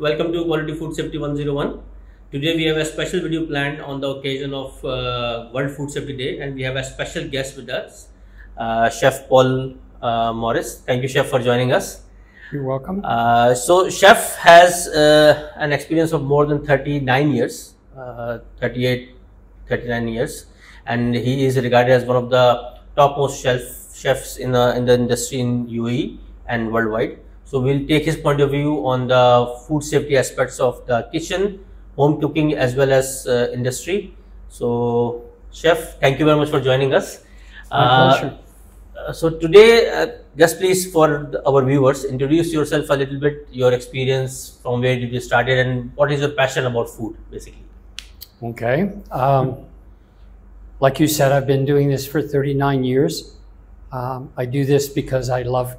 welcome to Quality Food Safety 101. Today we have a special video planned on the occasion of uh, World Food Safety Day and we have a special guest with us, uh, Chef Paul uh, Morris. Thank you, Chef, for joining us. You're welcome. Uh, so, Chef has uh, an experience of more than 39 years, uh, 38, 39 years, and he is regarded as one of the topmost chef, chefs in the, in the industry in UAE and worldwide. So, we'll take his point of view on the food safety aspects of the kitchen, home cooking, as well as uh, industry. So, Chef, thank you very much for joining us. My Uh, pleasure. uh, so today, uh, just please for the- our viewers, introduce yourself a little bit, your experience, from where did you started, and what is your passion about food, basically. Okay. Um, like you said, I've been doing this for 39 years. Um, I do this because I love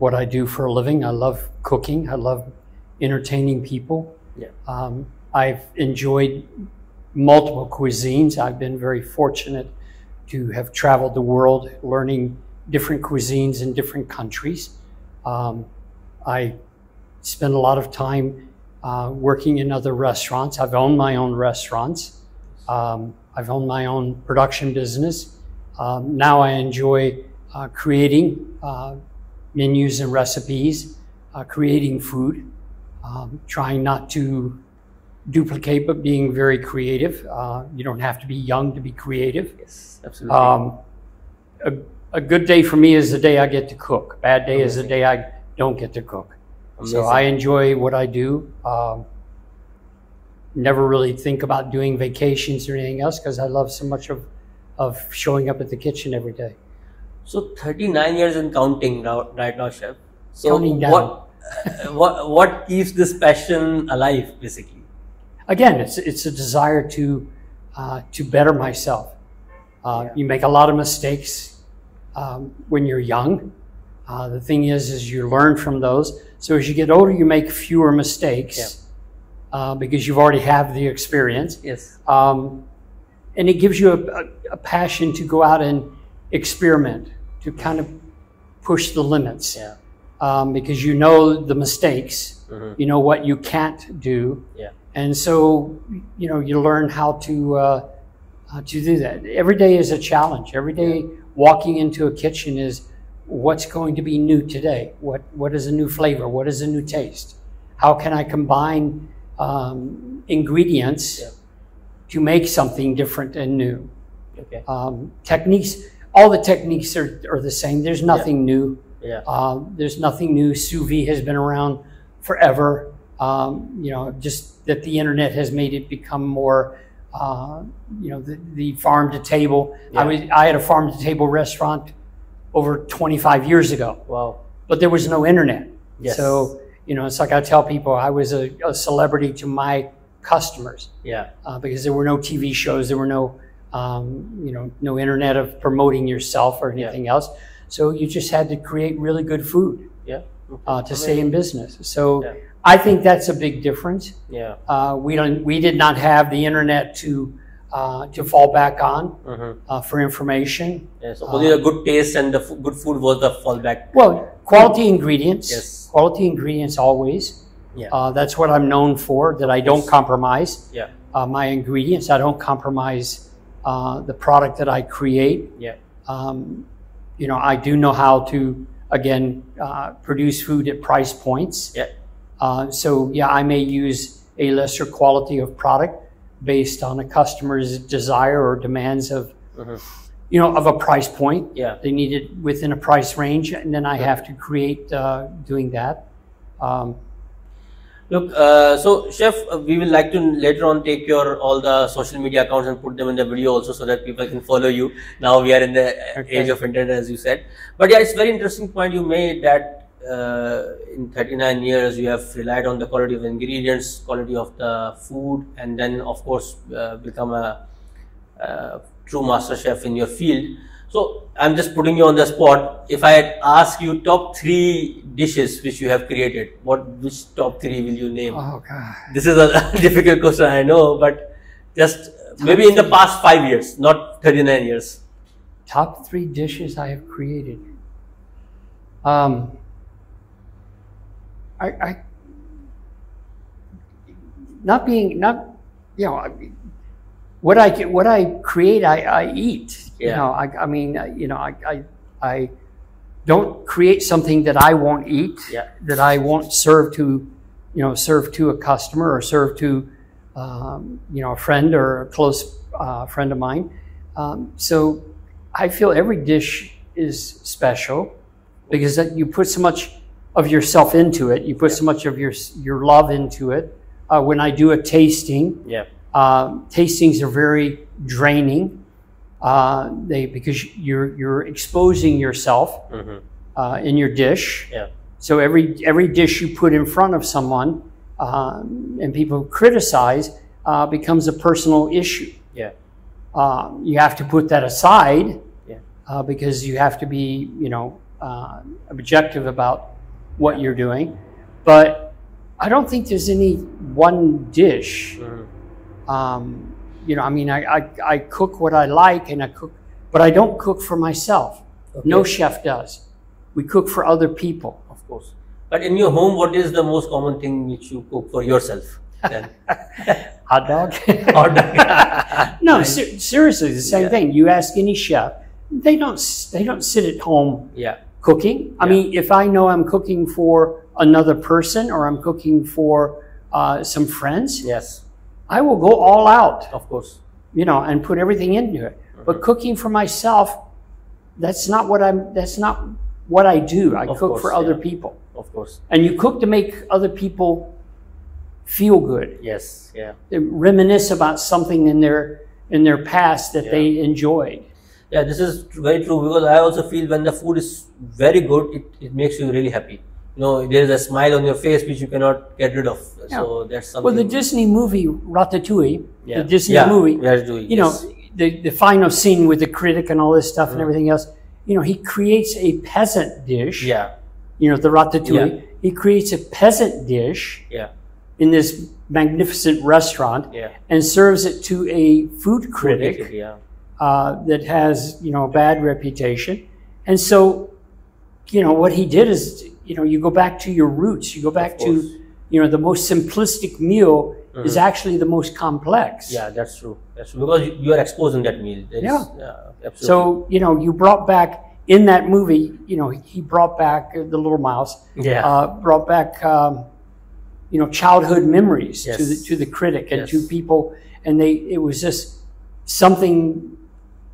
what I do for a living. I love cooking. I love entertaining people. Yeah. Um, I've enjoyed multiple cuisines. I've been very fortunate to have traveled the world learning different cuisines in different countries. Um, I spend a lot of time uh, working in other restaurants. I've owned my own restaurants. Um, I've owned my own production business. Um, now I enjoy uh, creating uh, menus and recipes, uh, creating food, um, trying not to duplicate, but being very creative. Uh, you don't have to be young to be creative. Yes, absolutely. Um, a, a good day for me is the day I get to cook. A bad day is the day I don't get to cook. So I enjoy what I do. Um, never really think about doing vacations or anything else because I love so much of, of showing up at the kitchen every day. So 39 years and counting now, right now, chef. So Counting down. what, what, what keeps this passion alive, basically? Again, it's, it's a desire to, uh, to better myself. Uh, Yeah. You make a lot of mistakes um, when you're young. Uh, the thing is, is you learn from those. So as you get older, you make fewer mistakes uh, because you've already have the experience. Yes. um, and it gives you a, a, a passion to go out and experiment, to kind of push the limits, Yeah. um, because you know the mistakes, Mhm. you know what you can't do, Yeah. and so you know you learn how to uh, uh, to do that. Every day is a challenge. Every day walking into a kitchen is what's going to be new today. What what is a new flavor? What is a new taste? How can I combine um, ingredients? Yeah. to make something different and new. Okay. Um, techniques, all the techniques are, are the same. There's nothing new. Yeah. Uh, there's nothing new. Sous vide has been around forever. Um, you know, just that the internet has made it become more, uh, you know, the, the farm to table. Yeah. I was I had a farm to table restaurant over 25 years ago, Wow. but there was no internet. Yes. So you know, it's like I tell people, I was a, a celebrity to my customers Yeah. uh, because there were no TV shows, there were no, um, you know, no internet of promoting yourself or Yeah. anything else. So you just had to create really good food Yeah. uh, to stay in business. So Yeah. I think that's a big difference. Yeah. Uh, we don't, we did not have the internet to uh, to fall back on Mhm. uh, for information. Yeah. So only the good taste and the f- good food was the fallback. Well, quality ingredients. Yes. Quality ingredients always. Yeah. Uh, that's what I'm known for. That I don't compromise. Yeah. uh, my ingredients. I don't compromise uh, the product that I create. Yeah. Um, you know, I do know how to again uh, produce food at price points. Yeah. Uh, so yeah, I may use a lesser quality of product based on a customer's desire or demands of Mhm. you know of a price point. Yeah. They need it within a price range, and then I have to create uh, doing that. Um, Look, uh, so chef, uh, we will like to later on take your all the social media accounts and put them in the video also, so that people can follow you. Now we are in the Okay. age of internet, as you said. But yeah, it's very interesting point you made that uh, in 39 years you have relied on the quality of ingredients, quality of the food, and then of course uh, become a uh, true master chef in your field. So I'm just putting you on the spot. If I ask you top three dishes which you have created, what which top three will you name? oh God. This is a difficult question, I know, but just maybe in the past five years, not 39 years. Top three dishes I have created. Um, I, I, not being not you know what I what I create I, I eat. You know I, I mean uh, you know I, I I don't create something that I won't eat Yeah. that I won't serve to you know serve to a customer or serve to um, you know a friend or a close uh, friend of mine. Um, so I feel every dish is special because that you put so much of yourself into it. You put so much of your your love into it. Uh, when I do a tasting, Yeah. um, tastings are very draining. Uh, they because you're you're exposing yourself hmm uh, in your dish. Yeah. So every every dish you put in front of someone um, and people criticize uh, becomes a personal issue. Yeah. Um, you have to put that aside Yeah. uh, because you have to be you know uh, objective about what you're doing. But I don't think there's any one dish hmm um, you know, I mean, I, I, I cook what I like and I cook, but I don't cook for myself. No chef does. We cook for other people. Of course. But in your home, what is the most common thing which you cook for yourself? Then? Hot dog? Hot dog. no, ser- seriously, the same Yeah. thing. You ask any chef, they don't, they don't sit at home yeah. cooking. I Yeah. mean, if I know I'm cooking for another person or I'm cooking for uh, some friends, Yes. I will go all out. Of course. you know, and put everything into it. But cooking for myself, that's not what I'm. That's not what I do. I Of cook course, for other yeah. people, Of course. and you cook to make other people feel good, Yes. Yeah. They reminisce about something in their in their past that they enjoyed. Yeah, this is very true because I also feel when the food is very good, it, it makes you really happy. You know, there is a smile on your face which you cannot get rid of. So that's something. Well, the Disney movie Ratatouille, yeah. the Disney yeah, movie, doing, you know, the the final scene with the critic and all this stuff Mm. and everything else. You know, he creates a peasant dish. Yeah. You know, the ratatouille. He creates a peasant dish Yeah. in this magnificent restaurant Yeah. and serves it to a food critic Yeah. uh, that has, you know, a bad reputation. And so, you know, what he did is, you know, you go back to your roots. You go back. Mm-hmm. to, you know, the most simplistic meal is actually the most complex. Yeah, that's true. That's true. Because you, are exposing that meal. There is- Yeah. yeah, absolutely. So, you know, you brought back in that movie, you know, he brought back the little mouse, yeah. uh, brought back, um, you know, childhood memories to the to the critic and to people, and they it was just something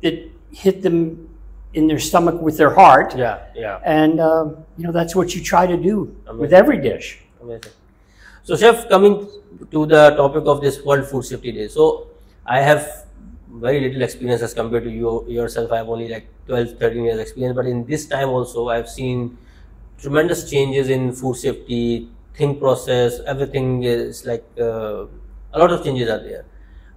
that hit them in their stomach with their heart, yeah. Yeah. and um, you know that's what you try to do with every dish. Amazing. So, chef, coming to the topic of this World Food Safety Day. So, I have very little experience as compared to you yourself. I have only like 12, 13 years experience. But in this time also, I've seen tremendous changes in food safety, think process, everything is like uh, a lot of changes are there.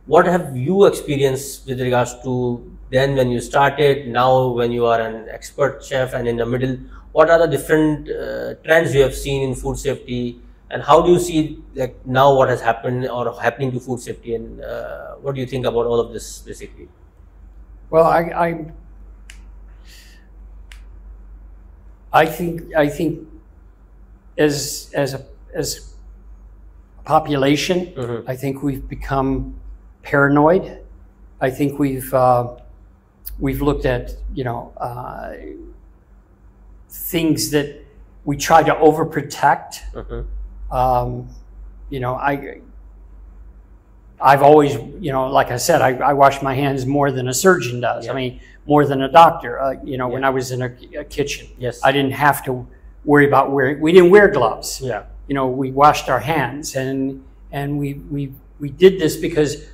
What have you experienced with regards to then when you started, now when you are an expert chef and in the middle? What are the different uh, trends you have seen in food safety? and how do you see like now what has happened or happening to food safety and uh, what do you think about all of this basically Well, I, I, I think I think as as a as a population, Mhm. I think we've become paranoid. I think we've uh, we've looked at you know uh, things that we try to overprotect. Mhm. Um, you know, I I've always, you know, like I said, I, I wash my hands more than a surgeon does. Yeah. I mean, more than a doctor. Uh, you know, when I was in a, a kitchen, yes I didn't have to worry about wearing. We didn't wear gloves. yeah You know, we washed our hands, and and we we we did this because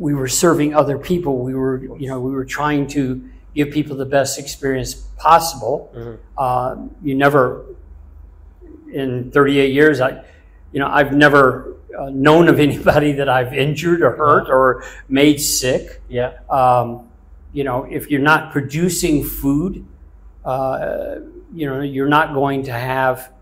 we were serving other people. We were, you know, we were trying to give people the best experience possible. Mhm. Uh, you never, in 38 years, I, you know, I've never uh, known of anybody that I've injured or hurt or made sick. yeah Um, you know, if you're not producing food, uh, you know, you're not going to have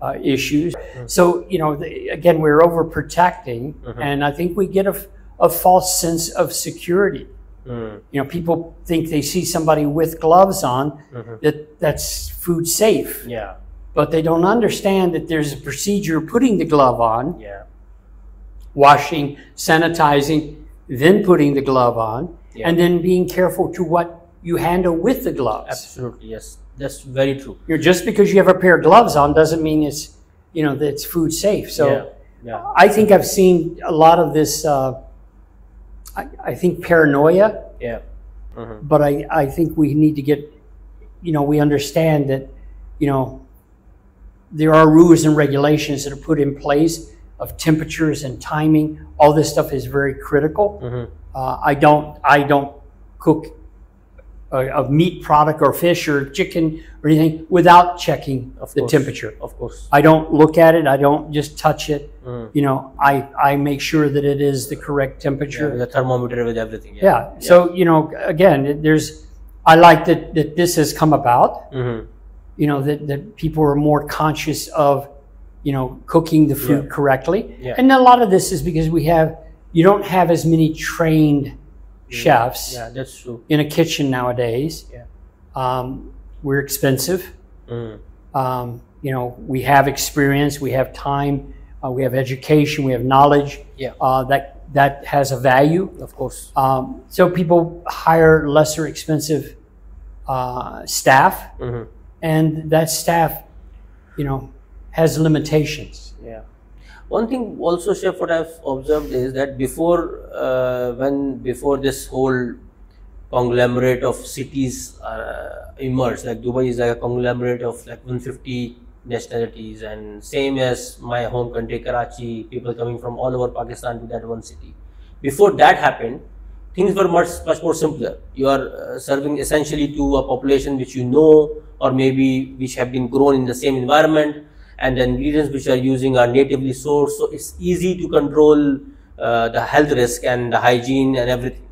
uh, issues. So, you know, the, again, we're overprotecting, and I think we get a, a false sense of security. Mm. You know, people think they see somebody with gloves on Mhm. that that's food safe, yeah but they don't understand that there's a procedure putting the glove on. yeah washing, sanitizing, then putting the glove on, Yeah. and then being careful to what you handle with the gloves. Absolutely, yes. That's very true. You know, just because you have a pair of gloves on doesn't mean it's you know that it's food safe. So yeah. Yeah. I think I've seen a lot of this. Uh, I, I think paranoia, Yeah. Mhm. but I, I think we need to get, you know, we understand that, you know, there are rules and regulations that are put in place of temperatures and timing. All this stuff is very critical. Mhm. Uh, I don't I don't cook a meat product or fish or chicken or anything without checking Of the course. temperature. Of course. I don't look at it. I don't just touch it. Mhm. You know, I, I make sure that it is the correct temperature. with the thermometer, with everything. Yeah. So, you know, again, there's, I like that, that this has come about, Mhm. you know, that, that people are more conscious of, you know, cooking the food Yeah. correctly. Yeah. And a lot of this is because we have, you don't have as many trained chefs Yeah, that's true. in a kitchen nowadays. Yeah. Um, we're expensive. Mhm. Um, you know, we have experience, we have time, uh, we have education, we have knowledge. Yeah. Uh, that that has a value. Of course. Um, so people hire lesser expensive uh, staff, Mhm. and that staff, you know, has limitations. Yeah. One thing also, chef, what I've observed is that before, uh, when before this whole conglomerate of cities uh, emerged, like Dubai is like a conglomerate of like 150 nationalities, and same as my home country, Karachi, people coming from all over Pakistan to that one city. Before that happened, things were much much more simpler. You are uh, serving essentially to a population which you know, or maybe which have been grown in the same environment, and the ingredients which are using are natively sourced. So it's easy to control uh, the health risk and the hygiene and everything.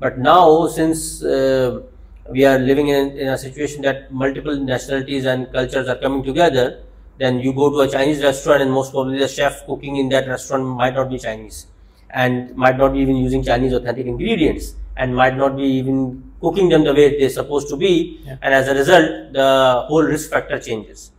But now, since uh, we are living in, in a situation that multiple nationalities and cultures are coming together, then you go to a Chinese restaurant and most probably the chef cooking in that restaurant might not be Chinese and might not be even using Chinese authentic ingredients and might not be even cooking them the way they're supposed to be. Yeah. And as a result, the whole risk factor changes.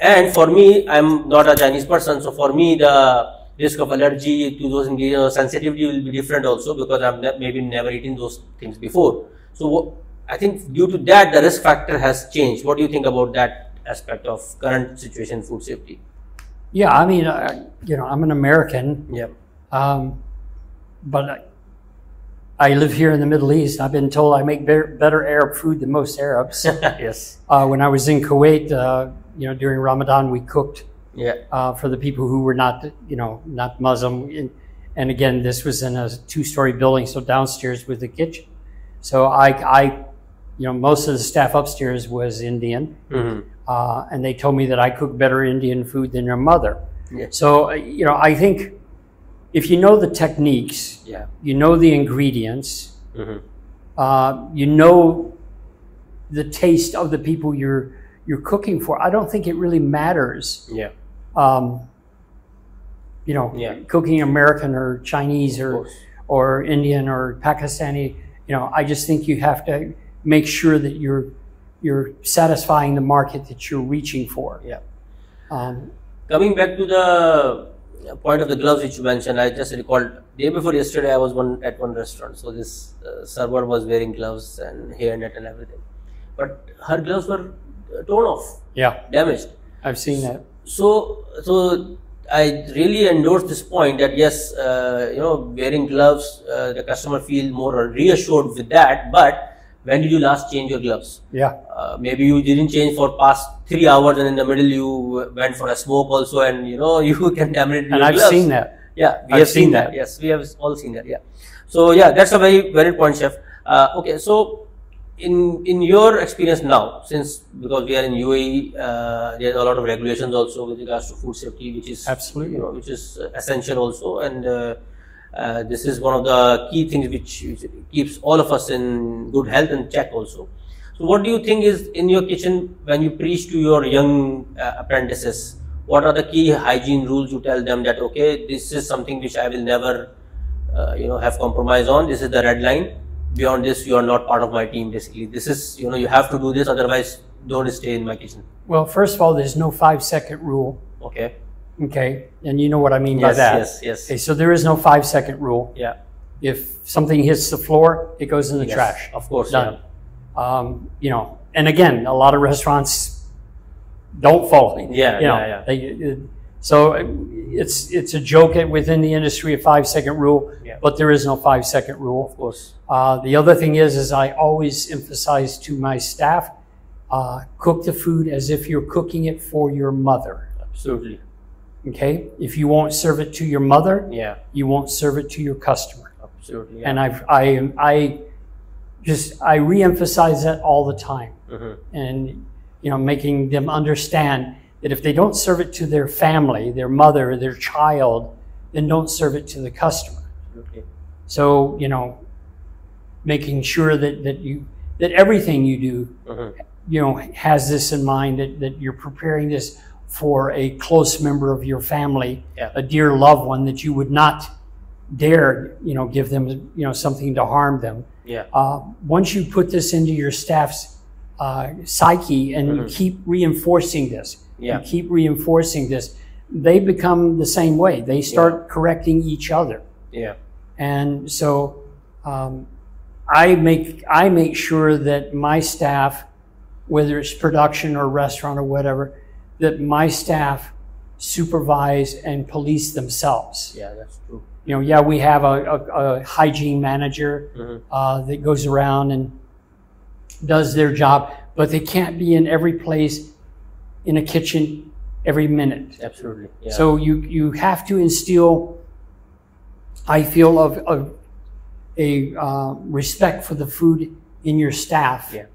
And for me, I'm not a Chinese person, so for me, the risk of allergy to those ingredients, sensitivity will be different also because I've ne- maybe never eaten those things before. So I think due to that, the risk factor has changed. What do you think about that aspect of current situation food safety? Yeah, I mean, uh, you know, I'm an American, Yeah. um, but I, I live here in the Middle East. I've been told I make better, better Arab food than most Arabs. yes. uh, when I was in Kuwait, uh, you know, during Ramadan, we cooked Yeah. uh, for the people who were not, you know, not Muslim. And, and again, this was in a two-story building, so downstairs was the kitchen. So I, I, you know, most of the staff upstairs was Indian, hmm uh, and they told me that I cook better Indian food than your mother. Yeah. So uh, you know, I think if you know the techniques, Yeah. you know the ingredients, hmm uh, you know the taste of the people you're you're cooking for. I don't think it really matters Yeah. um, you know, Yeah. cooking American or Chinese or or Indian or Pakistani. You know, I just think you have to make sure that you're you're satisfying the market that you're reaching for. Yeah. Um, Coming back to the point of the gloves which you mentioned, I just recalled day before yesterday I was one at one restaurant. So this uh, server was wearing gloves and hairnet and everything, but her gloves were torn off, yeah, damaged. I've seen that. So so I really endorse this point that yes, uh, you know, wearing gloves, uh, the customer feel more reassured with that. But when did you last change your gloves? Yeah, uh, maybe you didn't change for past three hours and in the middle you went for a smoke also and you know you contaminated and your I've gloves. seen that. yeah we I've have seen, seen that. that. yes we have all seen that yeah so yeah that's a very valid point chef uh, okay so in in your experience now since because we are in UAE uh, there's a lot of regulations also with regards to food safety which is Absolutely. you know, which is uh, essential also. And uh, uh, this is one of the key things which, which keeps all of us in good health and check also. So what do you think is in your kitchen when you preach to your young uh, apprentices? What are the key hygiene rules you tell them that okay this is something which i will never uh, you know have compromise on. This is the red line beyond this you are not part of my team basically this is you know you have to do this otherwise don't stay in my kitchen Well, first of all, there's no five second rule. okay Okay, and you know what I mean by that. yes, yes. Okay, so there is no five second rule. Yeah. If something hits the floor, it goes in the Yes, trash. Of course. Done. Um, you know, and again, a lot of restaurants don't follow. Yeah, you know, yeah, yeah. They, it- so it's it's a joke within the industry a five second rule, Yeah. but there is no five second rule. Of course. Uh, the other thing is, is I always emphasize to my staff, uh, cook the food as if you're cooking it for your mother. Absolutely. Okay, if you won't serve it to your mother, Yeah. you won't serve it to your customer. Absolutely. Yeah. And I've, I, I just, I reemphasize that all the time. Mhm. And, you know, making them understand that if they don't serve it to their family, their mother, their child, then don't serve it to the customer. Absolutely. So, you know, making sure that, that you, that everything you do, Mhm. you know, has this in mind that, that you're preparing this for a close member of your family, Yeah. a dear loved one that you would not dare, you know, give them, you know, something to harm them. Yeah. Uh, once you put this into your staff's uh, psyche and you keep reinforcing this, Yeah. you keep reinforcing this, they become the same way. They start correcting each other. Yeah. And so um, I make I make sure that my staff, whether it's production or restaurant or whatever, that my staff supervise and police themselves. Yeah. That's true. You know, yeah, we have a, a, a hygiene manager Mhm. uh, that goes around and does their job, but they can't be in every place in a kitchen every minute. Absolutely. Yeah. So you you have to instill, I feel, of, of a uh, respect for the food in your staff, Yeah.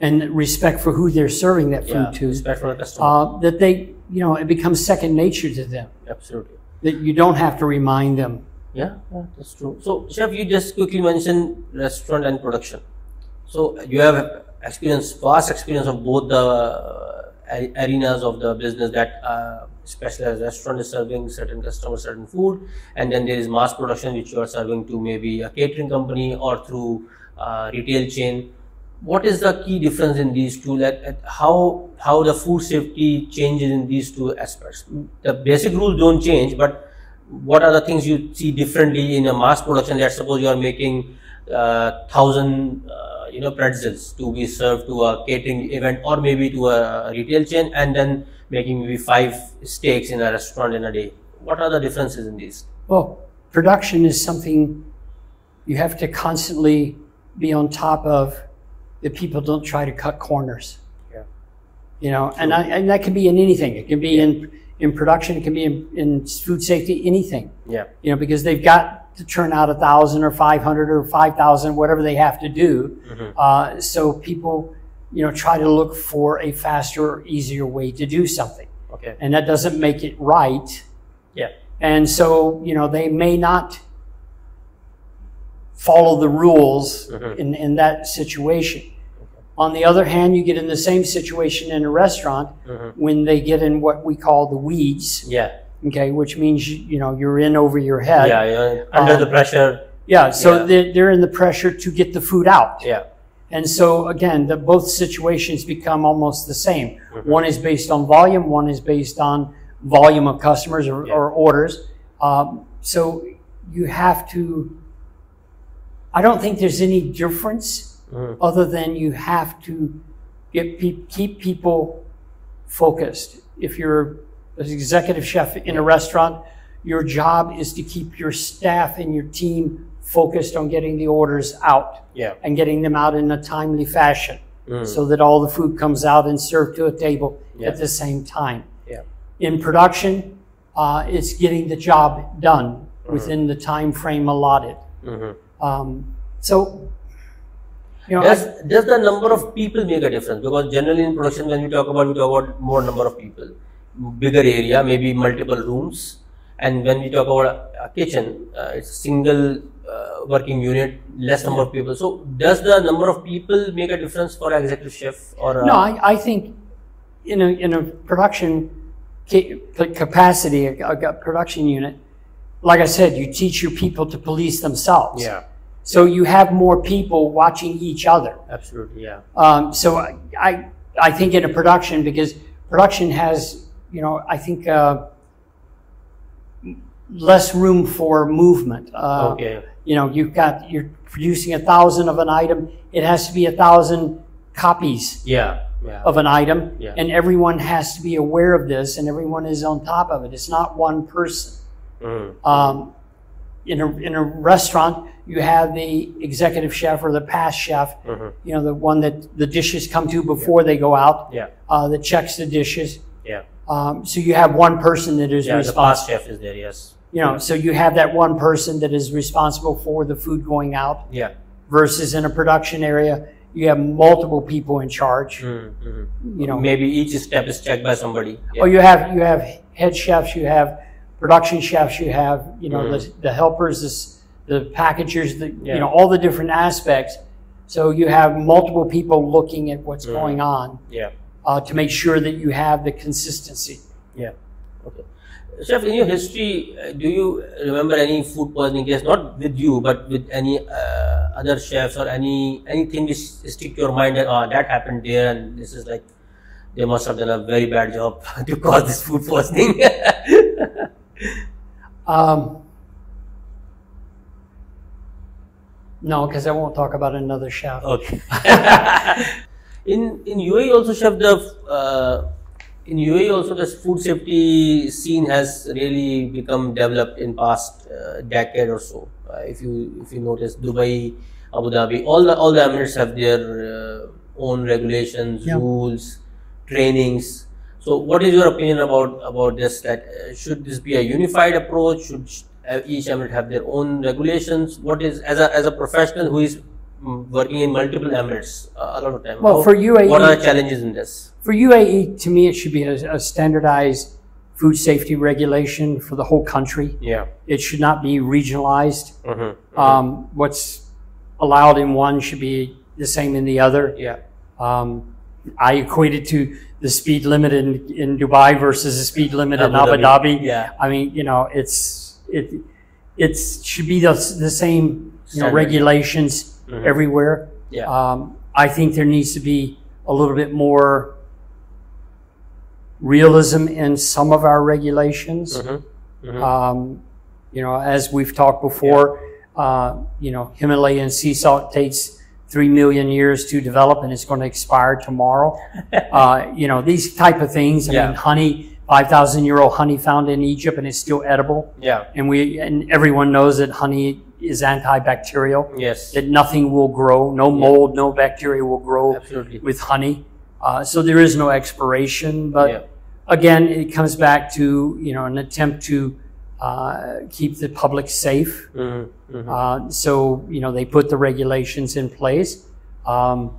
and respect for who they're serving that food yeah. to. Respect for the customer. Uh, that they, you know, it becomes second nature to them. Absolutely. That you don't have to remind them. Yeah, yeah, that's true. So, chef, you just quickly mentioned restaurant and production. So, you have experience, vast experience of both the uh, arenas of the business that, uh, especially as restaurant is serving certain customers certain food, and then there is mass production which you are serving to maybe a catering company or through uh, retail chain. What is the key difference in these two? Like, how how the food safety changes in these two aspects? The basic rules don't change, but what are the things you see differently in a mass production? Let's suppose you are making uh, thousand, uh, you know, pretzels to be served to a catering event or maybe to a retail chain, and then making maybe five steaks in a restaurant in a day. What are the differences in these? Well, production is something you have to constantly be on top of. That people don't try to cut corners. Yeah. you know and, I, and that can be in anything it can be in in production it can be in, in food safety anything Yeah. you know because they've got to turn out a thousand or 500 or 5000 whatever they have to do uh, so people you know try to look for a faster or easier way to do something Okay. and that doesn't make it right Yeah. and so you know they may not follow the rules Mhm. in, in that situation on the other hand you get in the same situation in a restaurant Mhm. when they get in what we call the weeds Yeah. okay which means you, you know you're in over your head Yeah. yeah. Under Um, the pressure. yeah so Yeah. They're, they're in the pressure to get the food out Yeah. and so again the both situations become almost the same Mm-hmm. one is based on volume one is based on volume of customers or, Yeah. or orders um, so you have to i don't think there's any difference Mhm. other than you have to get pe- keep people focused. If you're an executive chef in a restaurant, your job is to keep your staff and your team focused on getting the orders out Yeah. and getting them out in a timely fashion Mhm. so that all the food comes out and served to a table Yeah. at the same time. Yeah. In production, uh, it's getting the job done within the time frame allotted. Mhm. Um, so, you know, I- Does, does the number of people make a difference? Because generally in production, when we talk about, we talk about more number of people, bigger area, maybe multiple rooms. And when we talk about a, kitchen, uh, it's a single uh, working unit, less number of people. So does the number of people make a difference for an executive chef or? A, No, I, I think in a, in a production ca- capacity, a, a production unit, like I said, you teach your people to police themselves. Yeah, So you have more people watching each other. absolutely. Yeah. Um, so I, I, I think in a production, because production has, you know, I think uh, less room for movement. Uh, Okay. You know, you've got you're producing a thousand of an item. It has to be a thousand copies Yeah. Yeah. of an item, Yeah. and everyone has to be aware of this, and everyone is on top of it. It's not one person. Mhm. Um, in a in a restaurant, you have the executive chef or the pass chef. Mhm. You know, the one that the dishes come to before they go out. Yeah. Uh, that checks the dishes. Yeah. Um, so you have one person that is Yeah. The responsible. pass chef is there. Yes. You know, so you have that one person that is responsible for the food going out. Yeah. Versus in a production area, you have multiple people in charge. Mhm. You know, Maybe each step is checked by somebody. or you have you have head chefs, you have production chefs, you have you know the, the helpers, this, the packagers, the. Yeah. you know all the different aspects. So you have multiple people looking at what's Mm-hmm. going on Yeah. uh, to make sure that you have the consistency. Yeah. Okay. Chef, in your history, uh, do you remember any food poisoning case? Not with you, but with any uh, other chefs or any anything which stick to your mind that oh, that happened there, and this is like they must have done a very bad job to cause this food poisoning. Um, no, because I won't talk about another chef. okay. in in UAE also, chef, the uh, in UAE also the food safety scene has really become developed in past uh, decade or so. Uh, if you if you notice, Dubai, Abu Dhabi, all the all the Emirates have their uh, own regulations, Yeah. rules, trainings. So, what is your opinion about about this? That uh, should this be a unified approach? Should each emirate have their own regulations? What is as a as a professional who is mm, working in multiple emirates uh, a lot of time? Well, how- for UAE what are the challenges in this? For UAE, to me, it should be a, a standardized food safety regulation for the whole country. Yeah. It should not be regionalized. Mm-hmm. Um, what's allowed in one should be the same in the other. Yeah. Um, I equate it to the speed limit in, in Dubai versus the speed limit in Abu Abu Dhabi. Dhabi. Yeah. I mean, you know, it's it it should be the, the same you know, regulations Mhm. everywhere. Yeah. Um, I think there needs to be a little bit more realism in some of our regulations. Mhm. Mhm. Um, you know, as we've talked before, uh, you know, Himalayan sea salt takes three million years to develop and it's going to expire tomorrow. uh, you know, these type of things. I Yeah. mean, honey, 5,000 year old honey found in Egypt and it's still edible. Yeah. And we, and everyone knows that honey is antibacterial, Yes. that nothing will grow, no mold, no bacteria will grow Absolutely. with honey. Uh, so there is no expiration, but Yeah. again, it comes back to you know an attempt to uh, keep the public safe. Mhm. Mhm. Uh, so you know they put the regulations in place. Um,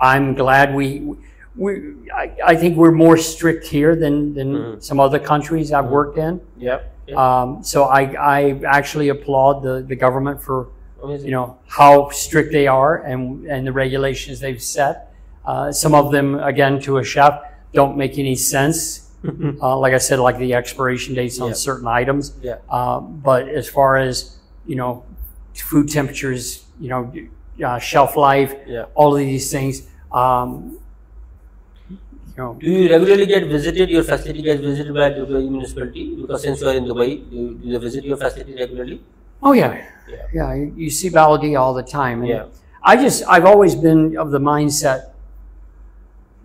I'm glad we we I, I think we're more strict here than than Mhm. some other countries I've worked in. Yeah. yeah. Um, so I I actually applaud the the government for Amazing. you know how strict they are and and the regulations they've set. Uh, some of them, again, to a chef, don't make any sense. uh, like I said, like the expiration dates on Yeah. certain items. Yeah. Um, but as far as you know, food temperatures, you know, uh, shelf life, Yeah. all of these things. Um, Do you regularly get visited? Your facility gets visited by Dubai municipality because since you are in Dubai, do you, do you visit your facility regularly? oh yeah, Yeah. yeah. You, you see Baladi all the time. And Yeah. I just, I've always been of the mindset,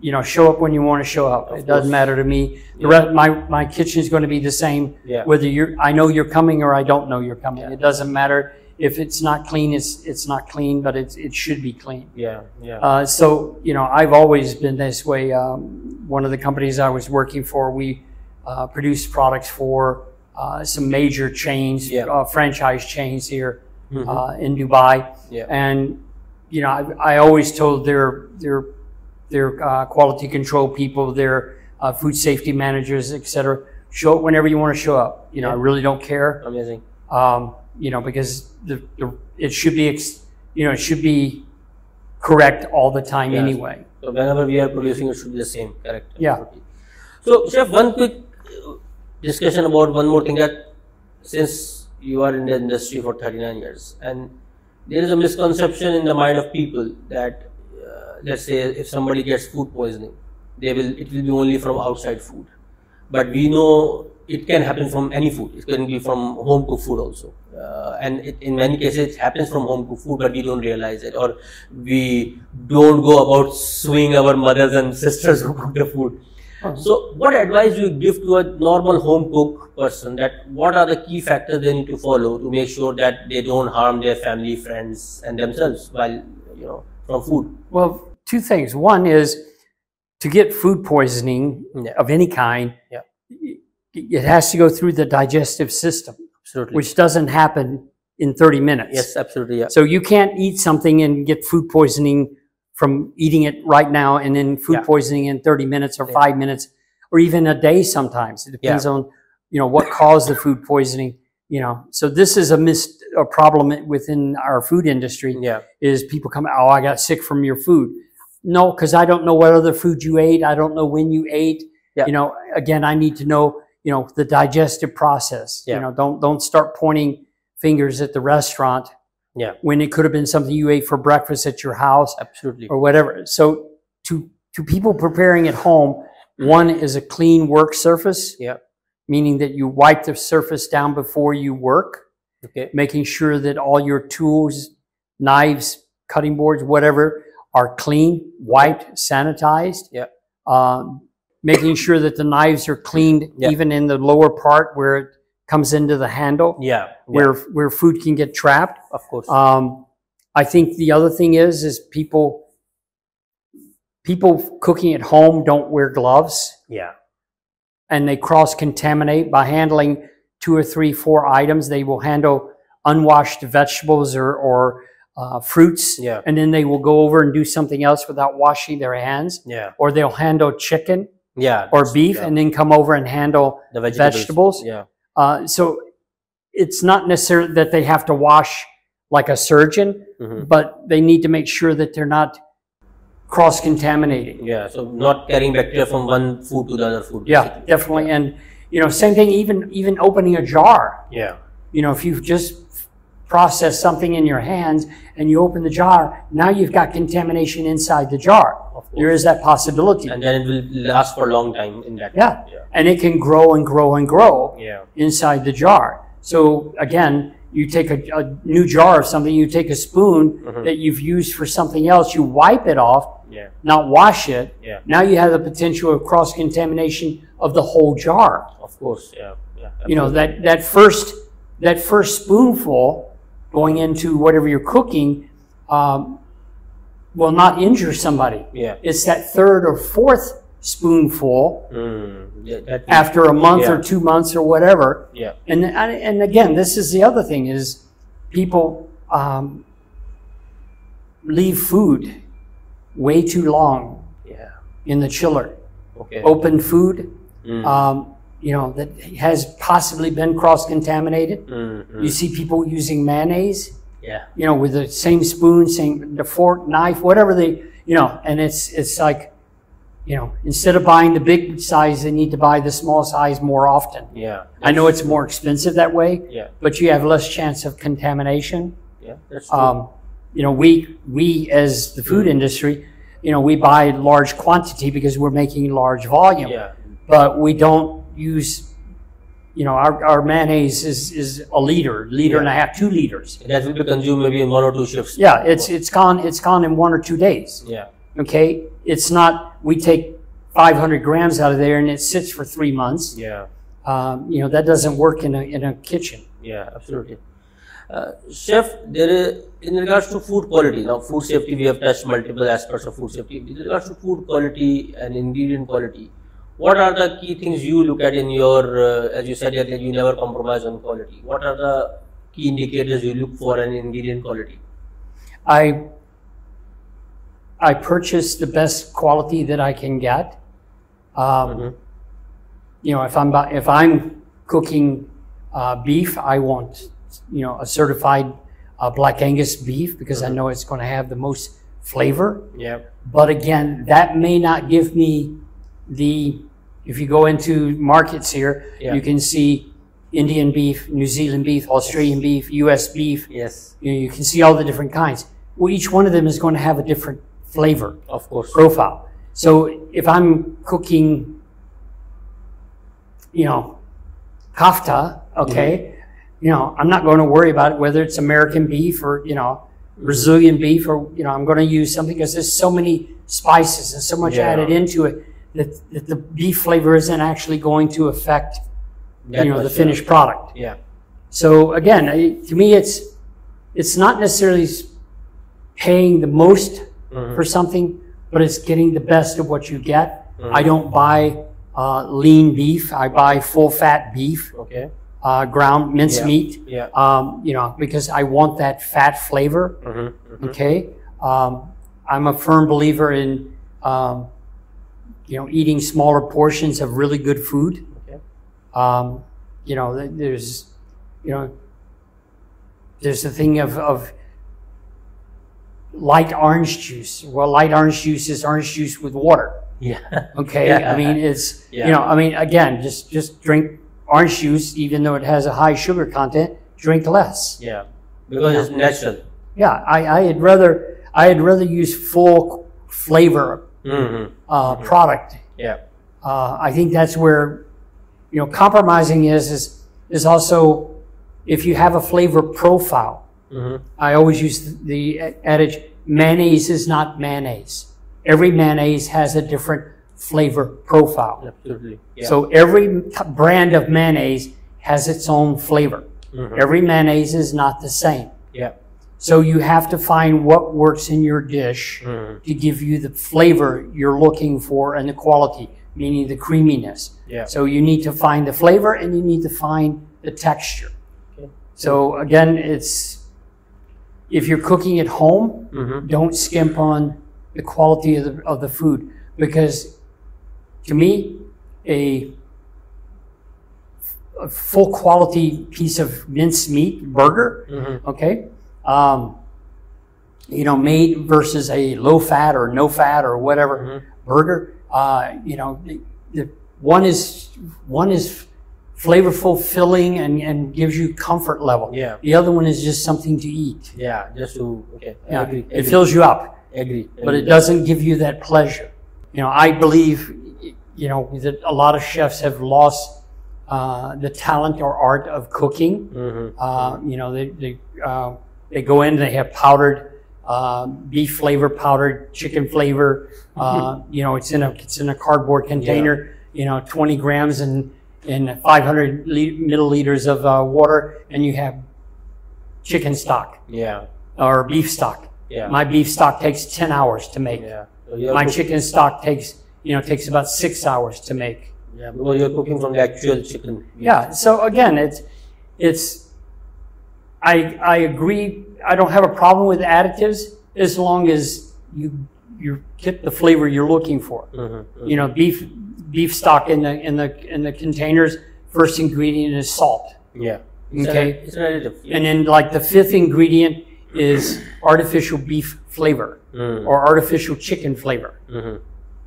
you know, show up when you want to show up. Of it doesn't matter to me. The re- my, my kitchen is going to be the same, Yeah. whether you're, I know you're coming or I don't know you're coming. Yeah. It doesn't matter. If it's not clean, it's, it's not clean, but it's, it should be clean. Yeah. Yeah. Uh, so, you know, I've always been this way. Um, one of the companies I was working for, we uh, produced products for uh, some major chains, Yeah. uh, franchise chains here Mhm. uh, in Dubai. Yeah. And, you know, I, I always told their, their, their uh, quality control people, their uh, food safety managers, et cetera, show up whenever you want to show up. You know, I really don't care Amazing. um, you know, because the, the it should be, ex, you know, it should be correct all the time Yes. anyway. So whenever we are producing, it should be the same. Correct. Yeah. So, chef, one quick uh, discussion about one more thing that since you are in the industry for 39 years, and there is a misconception in the mind of people that, uh, let's say, if somebody gets food poisoning, they will it will be only from outside food. But we know it can happen from any food. It can be from home cooked food also. Uh, and it, in many cases, it happens from home cooked food, but we don't realize it, or we don't go about suing our mothers and sisters who cook the food. So, what advice do you give to a normal home cook person? That what are the key factors they need to follow to make sure that they don't harm their family, friends, and themselves while you know from food? Well, two things. One is to get food poisoning Yeah. of any kind. Yeah. It has to go through the digestive system, Absolutely. which doesn't happen in 30 minutes. yes, absolutely. Yeah. So you can't eat something and get food poisoning from eating it right now and then food Yeah. poisoning in 30 minutes or Yeah. five minutes or even a day sometimes. It depends on, you know, what caused the food poisoning, you know. So this is a mis- a problem within our food industry Yeah. is people come, oh, I got sick from your food. No, because I don't know what other food you ate. I don't know when you ate. Yeah. You know, again, I need to know, you know, the digestive process. Yeah. You know, don't don't start pointing fingers at the restaurant Yeah. when it could have been something you ate for breakfast at your house Absolutely. or whatever. So to to people preparing at home, one is a clean work surface, Yeah. meaning that you wipe the surface down before you work Okay. making sure that all your tools, knives, cutting boards, whatever, are clean, wiped, sanitized. Yeah. Um, making sure that the knives are cleaned Yeah. even in the lower part where it comes into the handle, Yeah. where where food can get trapped. Of course. Um, I think the other thing is is people people cooking at home don't wear gloves yeah. and they cross contaminate by handling two or three, four items. They will handle unwashed vegetables or, or uh, fruits, Yeah. and then they will go over and do something else without washing their hands. Yeah. Or they'll handle chicken Yeah. or beef yeah. and then come over and handle. the vegetables. vegetables. Yeah. Uh, so it's not necessarily that they have to wash like a surgeon, Mhm. but they need to make sure that they're not cross contaminating. Yeah. So not carrying bacteria from one food to the other food. Yeah, basically. definitely. And you know, same thing. Even even opening a jar. Yeah. You know, if you've just processed something in your hands and you open the jar, now you've got contamination inside the jar. There is that possibility. And then it will last for a long time in that. Yeah. Yeah. And it can grow and grow and grow Yeah. inside the jar. So again, you take a, a new jar of something, you take a spoon Mhm. that you've used for something else, you wipe it off, Yeah. not wash it. Yeah. Now you have the potential of cross contamination of the whole jar. Of course. Yeah. Yeah. you know that that first that first spoonful going into whatever you're cooking um, will not injure somebody Yeah. it's that third or fourth spoonful Mm. Yeah. That after a month or two months or whatever Yeah. and and again this is the other thing is people um, leave food way too long Yeah. in the chiller Okay. open food Mm. um, you know that has possibly been cross contaminated Mm, mm. You see people using mayonnaise, Yeah. you know, with the same spoon, same the fork, knife, whatever they, you know, and it's it's like, you know, instead of buying the big size, they need to buy the small size more often. Yeah. I know it's more expensive that way, Yeah. but you have less chance of contamination. Yeah. That's true. Um, you know, we we as the food industry, you know, we buy large quantity because we're making large volume, yeah. but we don't use. You know, our, our mayonnaise is, is a liter, liter and a half, two liters. That will be consumed maybe in one or two shifts. Yeah, it's it's gone. It's gone in one or two days. Yeah. Okay, it's not. We take 500 grams out of there and it sits for three months. Yeah. Um, you know that doesn't work in a in a kitchen. Yeah, absolutely. Uh, chef, there is, in regards to food quality, now food safety, we have touched multiple aspects of food safety. In regards to food quality and ingredient quality, what are the key things you look at in your, uh, as you said earlier, you never compromise on quality. What are the key indicators you look for in ingredient quality? I I purchase the best quality that I can get. Um, Mhm. You know, if I'm if I'm cooking uh, beef, I want you know a certified uh, black Angus beef because I know it's going to have the most flavor. Yeah. But again, that may not give me the, if you go into markets here, Yeah. you can see Indian beef, New Zealand beef, Australian beef, US beef. Yes. You, know, you can see all the different kinds. Well, each one of them is going to have a different flavor Of course. profile. So if I'm cooking, you know, kafta, okay, mm-hmm. you know, I'm not going to worry about it whether it's American beef or, you know, Brazilian beef or, you know, I'm going to use something because there's so many spices and so much Yeah. added into it that, that the beef flavor isn't actually going to affect, you know, the finished product. Yeah. So again, I- to me, it's, it's not necessarily paying the most Mhm. for something, but it's getting the best of what you get. Mm-hmm. I don't buy uh, lean beef. I buy full fat beef, Okay. uh, ground minced Yeah. meat. Yeah. Um, you know, because I want that fat flavor. Mm-hmm. Okay. Um, I'm a firm believer in, um, you know, eating smaller portions of really good food. Okay. Um, you know, there's, you know, there's the thing of, of light orange juice. Well, light orange juice is orange juice with water. Yeah. Okay. Yeah. I mean, it's, Yeah. you know, I mean, again, just, just drink orange juice, even though it has a high sugar content, drink less. Yeah. Because it's natural. Yeah. I, I'd rather, I'd rather use full flavor, Mm-hmm. uh, product. Yeah. Uh, I think that's where, you know, compromising is, is, is also if you have a flavor profile. Mm-hmm. I always use the adage, mayonnaise is not mayonnaise. Every mayonnaise has a different flavor profile. Absolutely. Yeah. So every t- brand of mayonnaise has its own flavor. Mhm. Every mayonnaise is not the same. yeah. So you have to find what works in your dish Mhm. to give you the flavor you're looking for and the quality, meaning the creaminess. Yeah. So you need to find the flavor and you need to find the texture. Okay. So again, it's if you're cooking at home, Mm-hmm. don't skimp on the quality of the, of the food because to me, a, a full quality piece of minced meat burger, Mm-hmm. okay, um, you know, meat versus a low fat or no fat or whatever Mm-hmm. burger, uh, you know, the, the one is one is flavorful, filling, and, and gives you comfort level. Yeah. The other one is just something to eat. Yeah. Just to okay. Yeah, agree. it agree. fills you up, agree. but it doesn't give you that pleasure. You know, I believe, you know, that a lot of chefs have lost uh, the talent or art of cooking. Mhm. Uh, you know, they they, uh, they go in, they have powdered uh, beef flavor, powdered chicken flavor. Uh, you know, it's in a it's in a cardboard container. You know, 20 grams and and 500 li- milliliters of uh, water, and you have chicken stock Yeah. or beef stock. Yeah. My beef stock takes 10 hours to make. yeah. So My chicken stock takes you know takes about six hours to make. Yeah, because you're cooking from the actual chicken. Yeah. So again, it's it's. I I agree. I don't have a problem with additives as long as you you get the flavor you're looking for. Mm-hmm. You know, beef beef stock in the in the in the containers. First ingredient is salt, Yeah. Okay. It's an additive. Yeah. and then like the fifth ingredient is artificial beef flavor Mm. or artificial chicken flavor. Mm-hmm.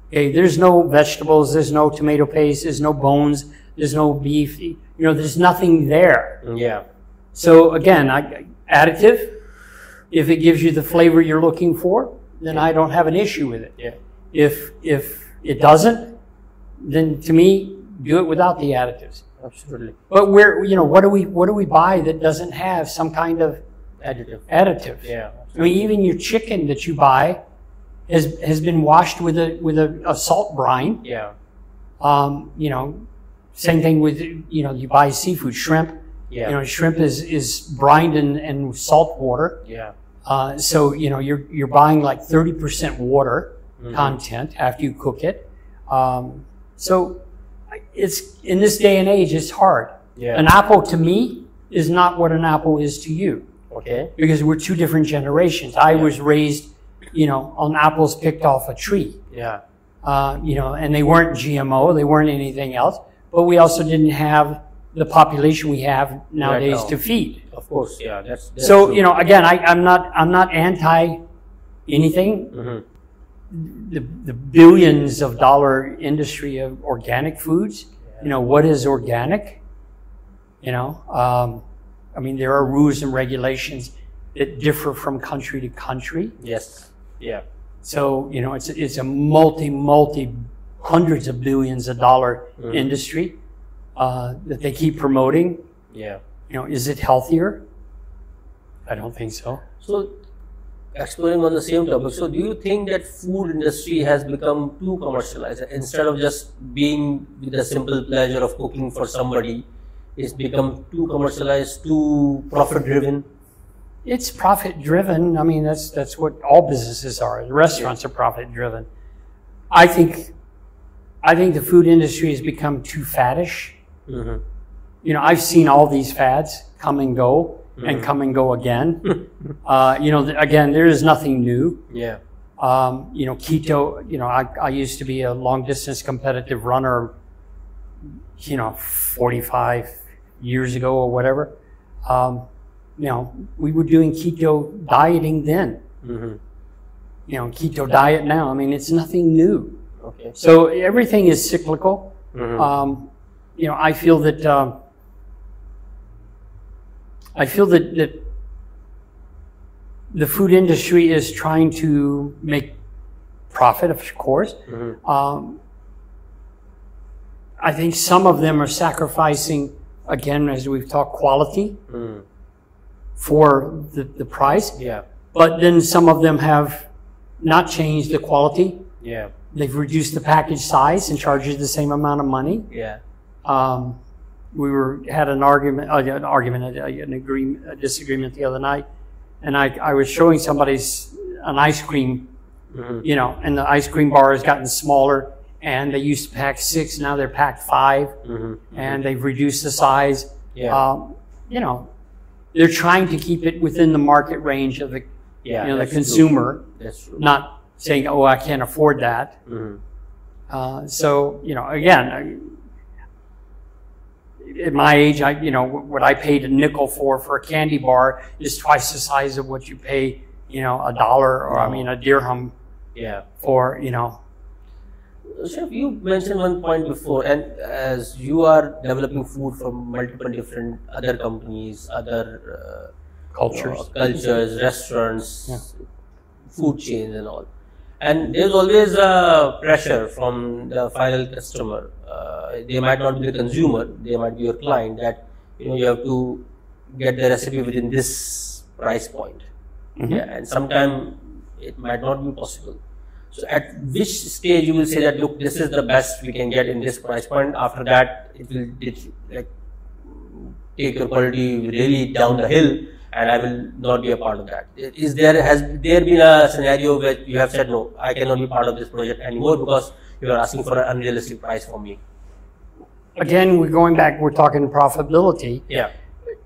Okay, there's no vegetables, there's no tomato paste, there's no bones, there's no beef. You know, there's nothing there. Yeah. So again, I, additive, if it gives you the flavor you're looking for, then I don't have an issue with it. Yeah. If if it doesn't, then to me, do it without the additives. Absolutely. But where you know what do we what do we buy that doesn't have some kind of Additive. additive? Yeah. I mean, even your chicken that you buy has has been washed with a with a, a salt brine. Yeah. Um, you know, same thing with you know you buy seafood, shrimp. Yeah. You know, shrimp is is brined in, in salt water. yeah. Uh, so you know you're you're buying like thirty percent water Mhm. content after you cook it. Um, so it's in this day and age, it's hard. Yeah. An apple to me is not what an apple is to you okay. because we're two different generations. I was raised, you know, on apples picked off a tree Yeah. uh, you know, and they weren't GMO, they weren't anything else, but we also didn't have the population we have nowadays now. to feed. Of course. Yeah. That's. that's So, true. you know, again, I, I'm not, I'm not anti anything. Mhm. The, the billions of dollar industry of organic foods, you know, what is organic? You know, um, I mean, there are rules and regulations that differ from country to country. Yes. Yeah. So, you know, it's, it's a multi, multi, hundreds of billions of dollar Mhm. industry. Uh, that they keep promoting. Yeah. You know, is it healthier? I don't think so. So, exploring on the same topic, so do you think that food industry has become too commercialized instead of just being with the simple pleasure of cooking for somebody? It's become too commercialized, too profit driven. It's profit driven. I mean, that's that's what all businesses are. The restaurants are profit driven. I think, I think the food industry has become too faddish. Mm-hmm. You know, I've seen all these fads come and go and come and go again. uh, you know, th- again, there is nothing new. Yeah. Um, you know, keto, you know, I, I used to be a long distance competitive runner, you know, 45 years ago or whatever. Um, you know, we were doing keto dieting then. Mm-hmm. You know, keto diet now. I mean, it's nothing new. Okay. So everything is cyclical. Mhm. Um, you know, I feel that um, I feel that, that the food industry is trying to make profit, of course. Mhm. Um, I think some of them are sacrificing, again, as we've talked, quality Mm. for the, the price. Yeah. But then some of them have not changed the quality. Yeah. They've reduced the package size and charged you the same amount of money. Yeah. Um, we were had an argument, uh, an argument, uh, an agreement, a disagreement the other night, and I, I was showing somebody's an ice cream, Mhm. you know, and the ice cream bar has gotten smaller, and they used to pack six, now they're packed 5 Mhm. and they've reduced the size. Yeah. Um, you know, they're trying to keep it within the market range of the, yeah. you know, the that's true. consumer, That's true. not saying, oh, I can't afford that. Mhm. Uh, so, you know, again, at my age, I, you know, what I paid a nickel for for a candy bar is twice the size of what you pay, you know, a dollar or I mean a dirham Yeah. for, you know. Chef, you mentioned one point before, and as you are developing food from multiple different other companies, other uh, Cultures. uh, cultures, restaurants, food chains, and all. And there's always a pressure from the final customer. Uh, they might not be the consumer; they might be your client. That you know you have to get the recipe within this price point. Yeah, and sometimes it might not be possible. So at which stage you will say that look, this is the best we can get in this price point. After that, it will it, like take your quality really down the hill, and I will not be a part of that. Is there has there been a scenario where you have said no, I cannot be part of this project anymore because you are asking for an unrealistic price for me? Again, we're going back, we're talking profitability. Yeah.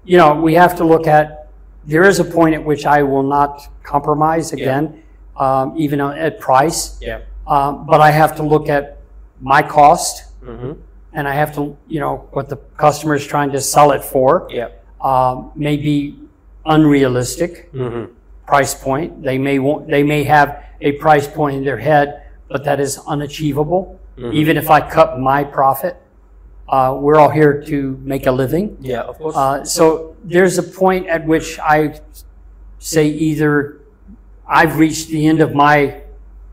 You know, we have to look at, there is a point at which I will not compromise again, um, even at price. Yeah. Um, but I have to look at my cost Mm-hmm. and I have to, you know, what the customer is trying to sell it for. Yeah. Um, may be unrealistic Mm-hmm. price point. They may want, they may have a price point in their head, but that is unachievable. Even if I cut my profit, uh, we're all here to make a living. Yeah. Of course. Uh, so there's a point at which I say either I've reached the end of my,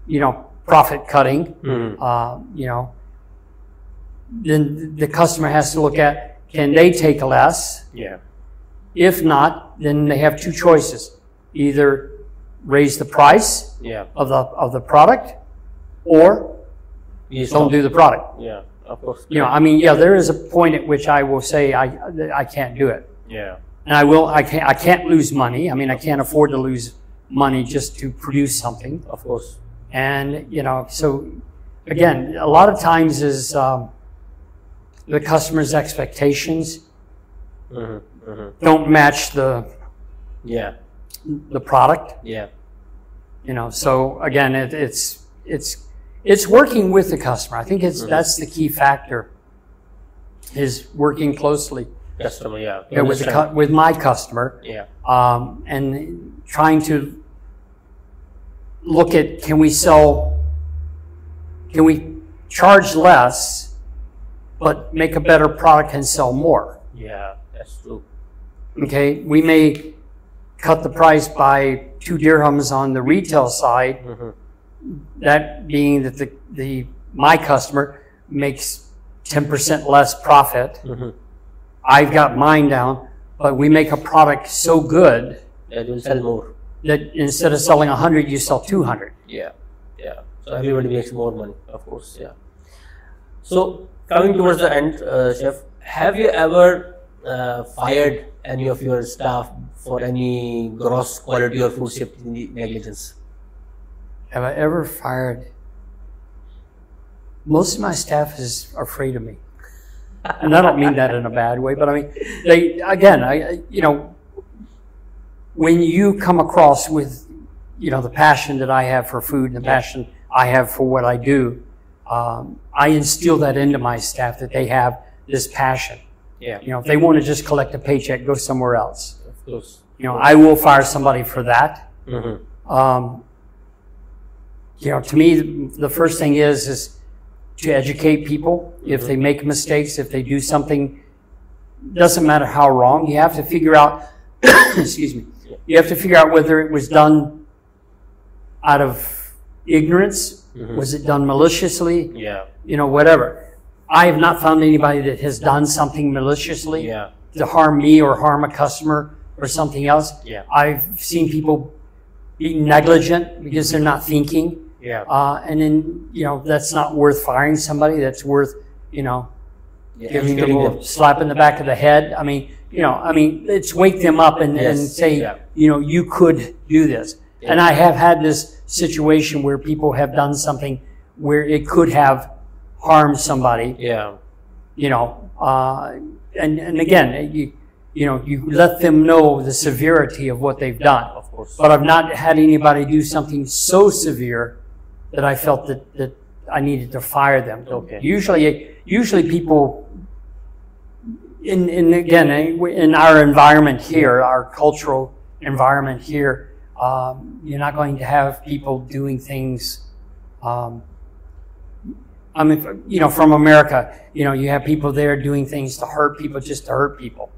you know, profit cutting, Mhm. uh, you know, then the customer has to look at can they take less? Yeah. If not, then they have two choices: either raise the price Yeah. of the of the product, or Yes. don't do the product. Yeah. Of course. You know, I mean, yeah, there is a point at which I will say I I can't do it. Yeah. and I will. I can't. I can't lose money. I mean, I can't afford to lose money just to produce something. Of course. And you know, so again, a lot of times is um, the customer's expectations Mm-hmm. Mm-hmm. don't match the Yeah. the product. Yeah. You know, so again, it, it's it's it's working with the customer. I think it's that's the key factor. Is working closely Customer. Yeah. know, with the with my customer. Yeah. um, and trying to look at can we sell can we charge less but make a better product and sell more Yeah. That's true. Okay we may cut the price by two dirhams on the retail side Mm-hmm. that being that the, the my customer makes 10% less profit. Mm-hmm. I've got mine down, but we make a product so good That will sell more. that instead of selling 100, you sell 200. Yeah, yeah. So everybody makes more money, of course. Yeah. So coming towards the end, uh, chef, have you ever uh, fired any of your staff for any gross quality or food safety negligence? Have I ever fired? Most of my staff is afraid of me. And I don't mean that in a bad way, but I mean, they, again, I, I- you know, when you come across with, you know, the passion that I have for food and the passion I have for what I do, um, I instill that into my staff that they have this passion. Yeah, You know, if they want to just collect a paycheck, go somewhere else. of course. You know, I will fire somebody for that. Mm-hmm. Um, you know, to me, the first thing is is to educate people. If they make mistakes, if they do something, doesn't matter how wrong, you have to figure out. excuse me. You have to figure out whether it was done out of ignorance, was it done maliciously, Yeah, you know, whatever. I have not found anybody that has done something maliciously yeah, to harm me or harm a customer or something else. Yeah. I've seen people be negligent because they're not thinking. yeah. Uh, and then, you know, that's not worth firing somebody. That's worth, you know, yeah. giving them a little slap in the back of the head. I mean, you know, I mean, it's wake them up and, and say, Yeah. you know, you could do this. And I have had this situation where people have done something where it could have harmed somebody Yeah, you know, uh, and, and again, you, you know, you let them know the severity of what they've done. of course. But I've not had anybody do something so severe that I felt that, that I needed to fire them. Okay. Usually, usually people, in, in again, in our environment here, our cultural environment here, um, you're not going to have people doing things, um, I mean, you know, from America, you know, you have people there doing things to hurt people just to hurt people.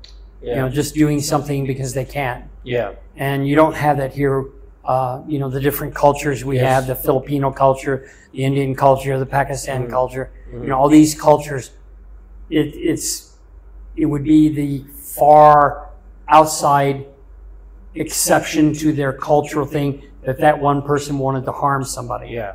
You know, just doing something because they can. yeah, And you don't have that here. Uh, you know, the different cultures we Yes. have, the Filipino culture, the Indian culture, the Pakistan Mhm. culture, you know, all these cultures, it, it's, it would be the far outside exception to their cultural thing that that one person wanted to harm somebody. yeah.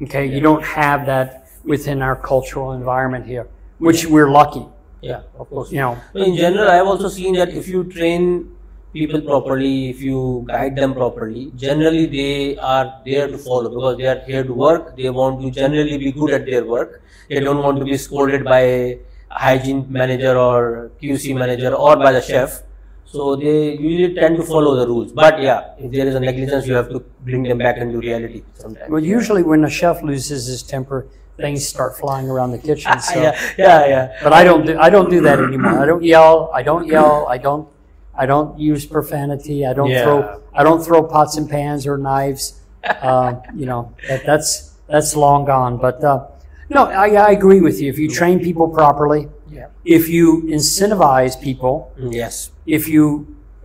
Okay, you don't have that within our cultural environment here, which we're lucky. Yeah, of course. You know, In general, I have also seen that if you train people properly, if you guide them properly, generally they are there to follow because they are here to work. They want to generally be good at their work. They don't want to be scolded by a hygiene manager or QC manager or by the chef. So they usually tend to follow the rules. But yeah, if there is a negligence, you have to bring them back into reality sometimes. well, usually when a chef loses his temper, things start flying around the kitchen. So. yeah, yeah, yeah. But I don't do I don't do that anymore. I don't yell. I don't yell. I don't I don't use profanity. I don't Yeah. throw I don't throw pots and pans or knives. Uh, you know that, that's that's long gone. But uh, no, I, I agree with you. If you train people properly, Yeah. if you incentivize people, Mm, Yes. if you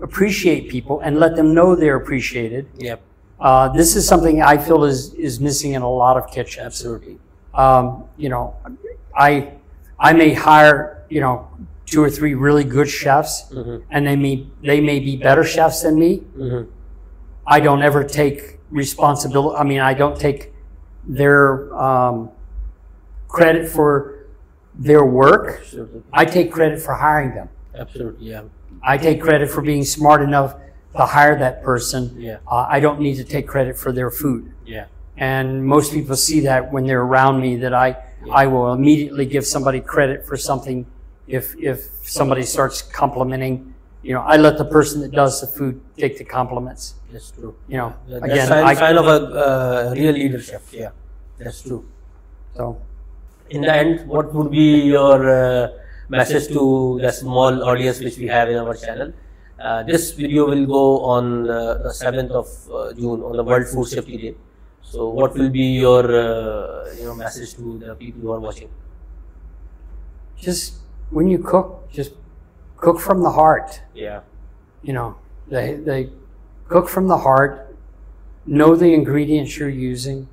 appreciate people and let them know they're appreciated, Yep. uh, this is something I feel is is missing in a lot of kitchens Absolutely. um, you know, I I may hire you know two or three really good chefs, Mhm. and they may they may be better chefs than me. hmm I don't ever take responsibility. I mean, I don't take their um, credit for their work. Absolutely. I take credit for hiring them. Absolutely. Yeah. I take credit for being smart enough to hire that person. Yeah. Uh, I don't need to take credit for their food. Yeah. And most people see that when they're around me that I, I will immediately give somebody credit for something if, if somebody starts complimenting. You know, I let the person that does the food take the compliments. That's true. You know, again, sign, I, sign of a uh, real leadership. Yeah, that's true. so In the end, what would be your uh, message to the small audience which we have in our channel? Uh, this video will go on uh, the 7th of uh, June on the World Food Safety Day. So, what will be your uh, you know message to the people who are watching? just when you cook, just cook from the heart. Yeah, You know, they, they cook from the heart, know the ingredients you're using.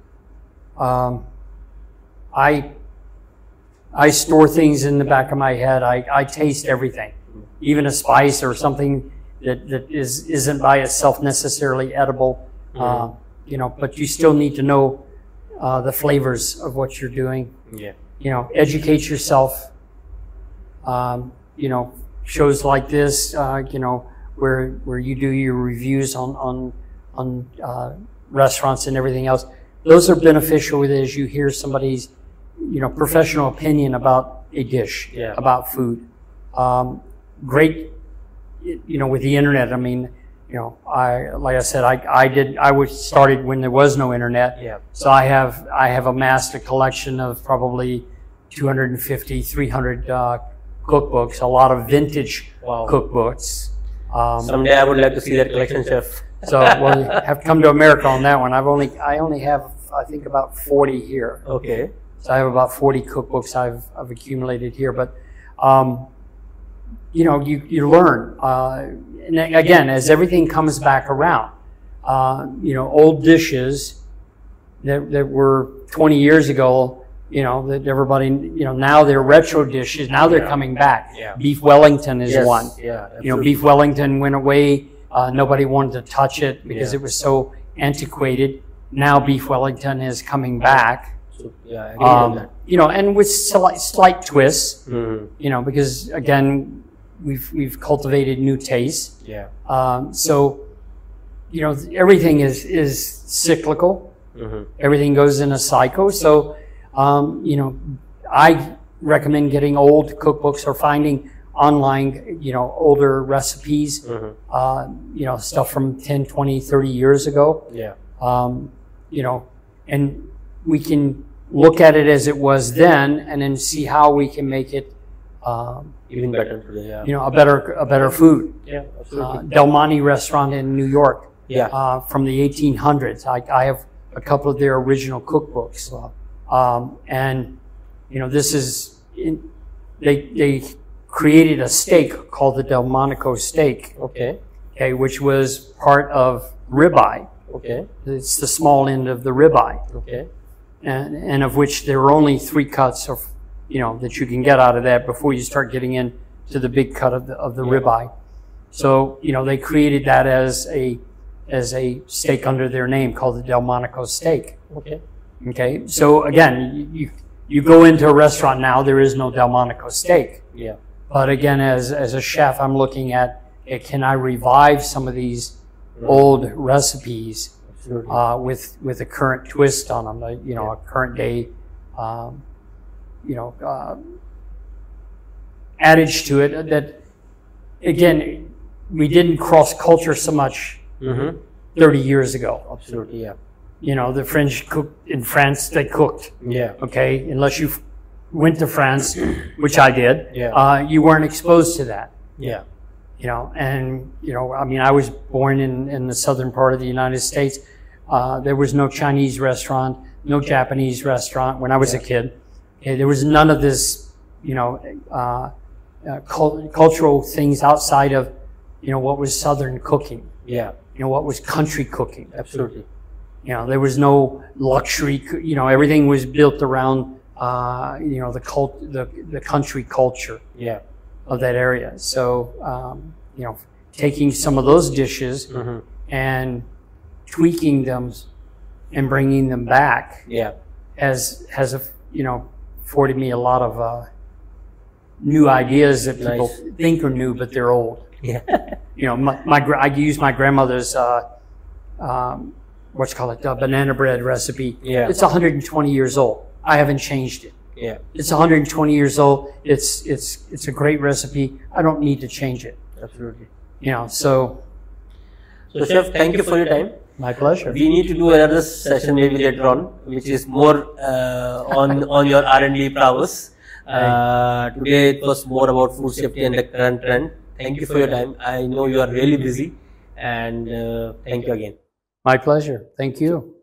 Um, I, I store things in the back of my head. I, I taste everything, even a spice or something that, that is, isn't by itself necessarily edible. Uh, you know, but you still need to know uh, the flavors of what you're doing. Yeah. You know, educate yourself. Um, you know, shows like this, uh, you know, where where you do your reviews on on on uh, restaurants and everything else. Those are beneficial as you hear somebody's, you know, professional opinion about a dish, Yeah. about food. Um, great, you know, with the internet. I mean, you know, I like I said, I I did I was started when there was no internet. Yeah. So I have I have amassed a collection of probably 250, 300 uh, cookbooks, a lot of vintage Wow. cookbooks. Um, Someday I would like to see that collection, chef. so well, you have come to America on that one. I've only I only have I think about 40 here. Okay. So I have about 40 cookbooks I've, I've accumulated here. But, um, you know, you, you learn. Uh, and again, as everything comes back around, uh, you know, old dishes that, that were 20 years ago, you know, that everybody, you know, now they're retro dishes. Now they're Yeah. coming back. Yeah. Beef Wellington is Yes. one. Yeah. You know, beef Wellington went away. Uh, nobody wanted to touch it because Yeah. it was so antiquated. Now beef Wellington is coming back. Yeah, Um, that. you know, and with slight, slight twists, Mhm. you know, because again, we've we've cultivated new tastes. Yeah. Um, so, you know, everything is is cyclical. Mhm. Everything goes in a cycle. So, um, you know, I recommend getting old cookbooks or finding online, you know, older recipes, Mhm. uh, you know, stuff from 10, 20, 30 years ago Yeah. um, you know, and we can look at it as it was then, and then see how we can make it, um, Even better today. Yeah. you know, a better a better food. Yeah. Absolutely. Uh, Del Monte restaurant in New York yeah. uh, from the 1800s. I, I have a couple of their original cookbooks, um, and you know, this is in, they they created a steak called the Delmonico steak, okay. okay, which was part of ribeye. Okay. It's the small end of the ribeye. Okay. And, and of which there are only three cuts of, you know, that you can get out of that before you start getting in to the big cut of the, of the ribeye. So, you know, they created that as a, as a steak under their name called the Delmonico steak. Okay. Okay. So again, you, you go into a restaurant now, there is no Delmonico steak. Yeah. But again, as, as a chef, I'm looking at, eh, can I revive some of these old recipes. Uh, with with a current twist on them, you know, a current day, um, you know, uh, adage to it that again we didn't cross culture so much mm-hmm. 30 years ago. Absolutely. Yeah. You know, the French cooked in France, they cooked. Yeah. Okay, unless you went to France, which I did, Yeah. uh, you weren't exposed to that. Yeah. you know, and you know, I mean, I was born in, in the southern part of the United States. Uh, there was no Chinese restaurant, no Japanese restaurant when I was a kid. Okay, there was none of this, you know, uh, uh, cul- cultural things outside of, you know, what was southern cooking, Yeah. you know, what was country cooking. Absolutely. You know, there was no luxury. You know, everything was built around, uh, you know, the cult, the the country culture Yeah. of that area. So, um, you know, taking some of those dishes Mm-hmm. and tweaking them and bringing them back Yeah. has has a you know afforded me a lot of uh, new ideas that people Nice. think are new, but they're old. Yeah. You know, my, my I use my grandmother's uh, um, what's it called it uh, banana bread recipe. Yeah. it's 120 years old. I haven't changed it. yeah. It's 120 years old. It's it's it's a great recipe. I don't need to change it. Absolutely. You know, so So, chef, thank you for your time. My pleasure. We need to do another session maybe later on, which is more uh, on on your R and D prowess. Uh, today it was more about food safety and the current trend. Thank you for your time. I know you are really busy, and uh, thank you again. My pleasure. Thank you.